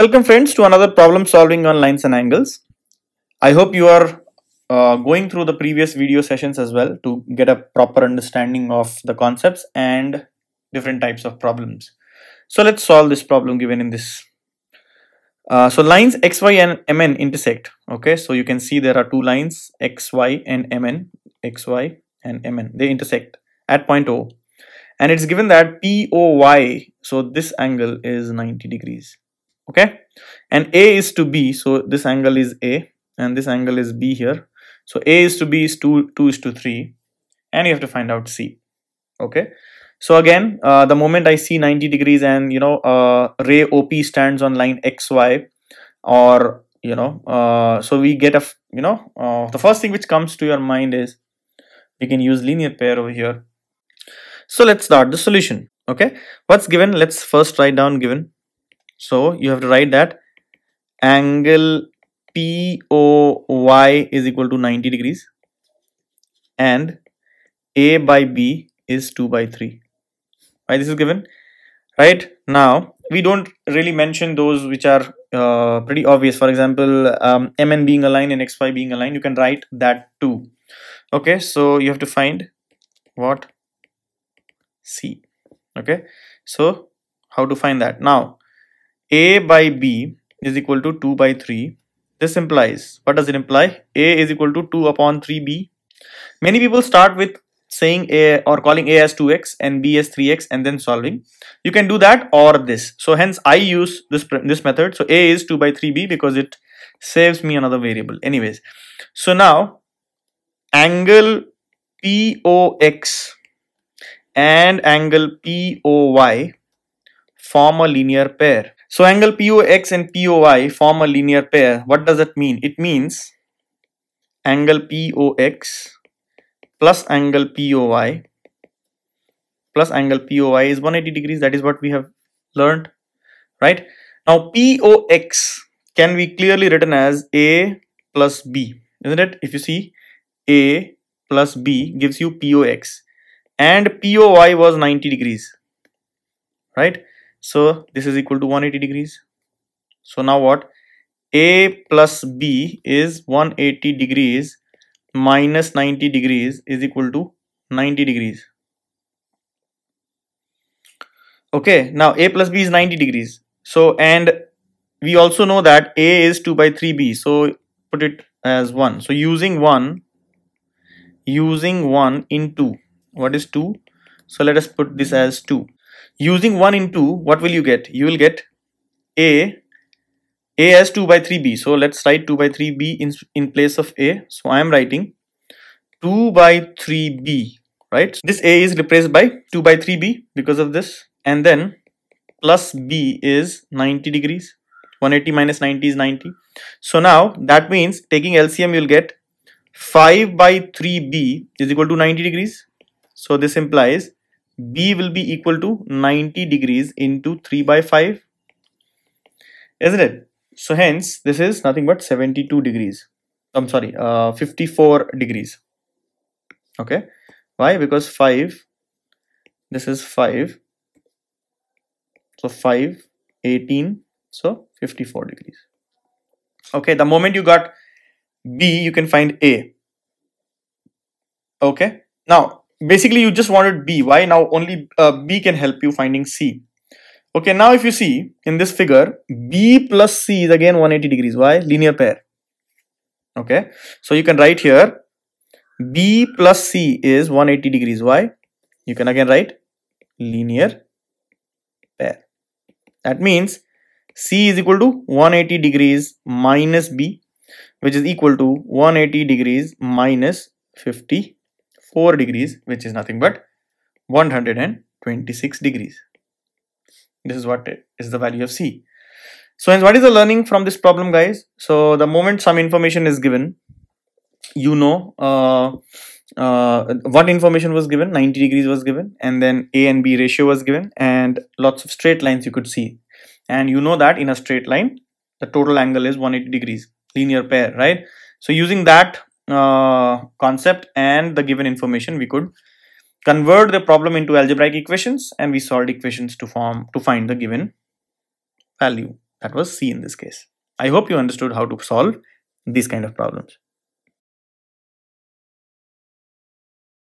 Welcome friends to another problem solving on lines and angles. I hope you are uh, going through the previous video sessions as well to get a proper understanding of the concepts and different types of problems. So let's solve this problem given in this. Uh, so lines xy and mn intersect. Okay, so you can see there are two lines xy and mn, xy and mn. They intersect at point O and it's given that POY so this angle is 90 degrees okay and A is to B so this angle is A and this angle is B here so A is to B is 2 2 is to 3 and you have to find out C okay so again uh, the moment I see 90 degrees and you know uh, ray OP stands on line XY or you know uh, so we get a you know uh, the first thing which comes to your mind is we can use linear pair over here so let's start the solution. Okay, what's given? Let's first write down given. So you have to write that angle POY is equal to 90 degrees and A by B is 2 by 3. Why this is given? Right now we don't really mention those which are uh, pretty obvious. For example, um, MN being a line and XY being a line, you can write that too. Okay, so you have to find what C. Okay, so how to find that? Now, A by B is equal to 2 by 3. This implies, what does it imply? A is equal to 2 upon 3B. Many people start with saying A or calling A as 2x and B as 3x and then solving. You can do that or this. So hence I use this, this method. So A is 2 by 3B because it saves me another variable. Anyways, so now angle POX and angle POY form a linear pair. So angle POX and POY form a linear pair. What does that mean? It means angle POX plus angle POY plus angle POY is 180 degrees. That is what we have learned, right? Now POX can be clearly written as A plus B, isn't it? If you see A plus B gives you POX and POY was 90 degrees right so this is equal to 180 degrees. So now what? A plus B is 180 degrees minus 90 degrees is equal to 90 degrees. Okay now A plus B is 90 degrees. So and we also know that A is 2 by 3B so put it as 1 so using 1 using 1 in 2 what is 2 so let us put this as 2 using 1 in 2 what will you get? You will get a a as 2 by 3b so let's write 2 by 3b in, in place of a. So i am writing 2 by 3b right? This a is replaced by 2 by 3b because of this. And then plus b is 90 degrees. 180 minus 90 is 90 so now that means taking LCM you'll get 5 by 3b is equal to 90 degrees. So this implies B will be equal to 90 degrees into 3 by 5. Isn't it? So hence this is nothing but 72 degrees. I'm sorry, uh, 54 degrees. Okay. Why? Because 5, this is 5. So 5, 18, so 54 degrees. Okay, the moment you got B, you can find A. Okay. Now, basically you just wanted b. Why? Now only uh, b can help you finding c. Okay now if you see in this figure b plus c is again 180 degrees. Why? Linear pair. Okay so you can write here b plus c is 180 degrees. Why? You can again write linear pair. That means c is equal to 180 degrees minus b which is equal to 180 degrees minus 50 4 degrees which is nothing but 126 degrees. This is what is the value of c. So what is the learning from this problem guys? So the moment some information is given you know uh, uh, what information was given? 90 degrees was given and then a and b ratio was given and lots of straight lines you could see. And you know that in a straight line the total angle is 180 degrees linear pair right? So using that uh, concept and the given information we could convert the problem into algebraic equations and we solved equations to form to find the given value That was C in this case. I hope you understood how to solve these kind of problems.